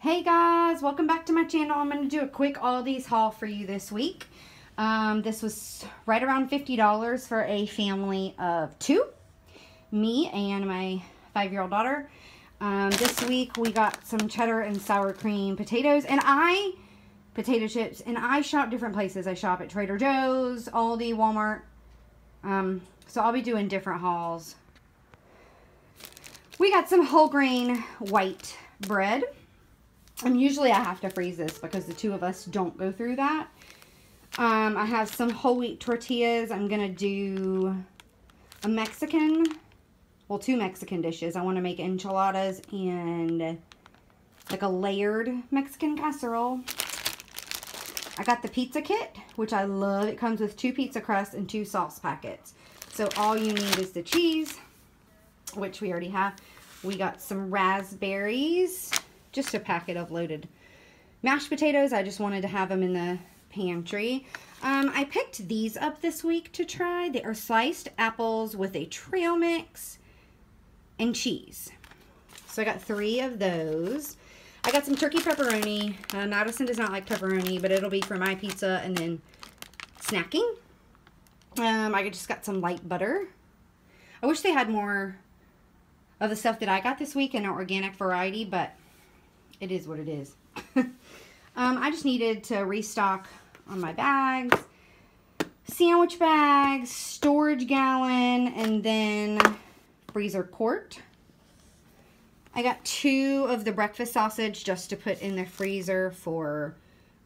Hey guys, welcome back to my channel. I'm going to do a quick Aldi's haul for you this week. Um, this was right around $50 for a family of two. Me and my five-year-old daughter. Um, this week we got some cheddar and sour cream potatoes. And I, potato chips, and I shop different places. I shop at Trader Joe's, Aldi, Walmart. Um, so I'll be doing different hauls. We got some whole grain white bread. And usually I have to freeze this because the two of us don't go through that. Um, I have some whole wheat tortillas. I'm going to do a Mexican, well, two Mexican dishes. I want to make enchiladas and like a layered Mexican casserole. I got the pizza kit, which I love. It comes with two pizza crusts and two sauce packets. So all you need is the cheese, which we already have. We got some raspberries just a packet of loaded mashed potatoes. I just wanted to have them in the pantry. Um, I picked these up this week to try. They are sliced apples with a trail mix and cheese. So I got three of those. I got some turkey pepperoni. Uh, Madison does not like pepperoni, but it'll be for my pizza and then snacking. Um, I just got some light butter. I wish they had more of the stuff that I got this week in an organic variety, but it is what it is. um, I just needed to restock on my bags, sandwich bags, storage gallon, and then freezer quart. I got two of the breakfast sausage just to put in the freezer for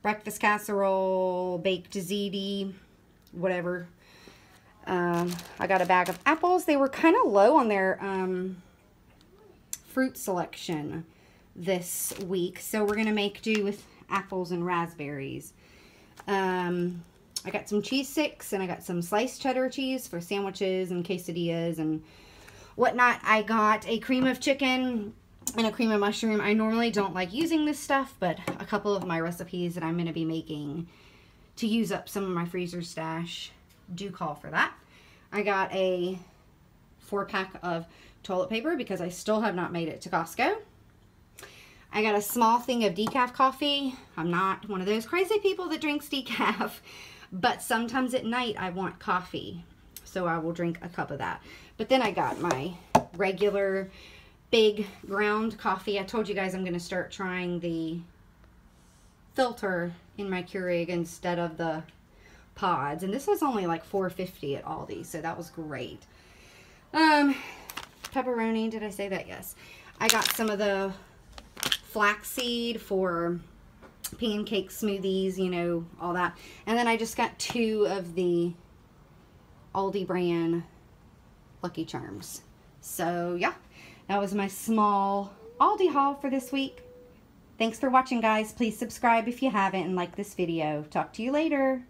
breakfast casserole, baked ziti, whatever. Um, I got a bag of apples. They were kind of low on their um, fruit selection this week. So we're going to make do with apples and raspberries. Um, I got some cheese sticks and I got some sliced cheddar cheese for sandwiches and quesadillas and whatnot. I got a cream of chicken and a cream of mushroom. I normally don't like using this stuff, but a couple of my recipes that I'm going to be making to use up some of my freezer stash do call for that. I got a four pack of toilet paper because I still have not made it to Costco. I got a small thing of decaf coffee. I'm not one of those crazy people that drinks decaf, but sometimes at night I want coffee. So I will drink a cup of that. But then I got my regular big ground coffee. I told you guys I'm going to start trying the filter in my Keurig instead of the pods. And this was only like $4.50 at Aldi, so that was great. Um, pepperoni, did I say that? Yes. I got some of the flaxseed for pancake smoothies, you know, all that. And then I just got two of the Aldi brand Lucky Charms. So, yeah, that was my small Aldi haul for this week. Thanks for watching, guys. Please subscribe if you haven't and like this video. Talk to you later.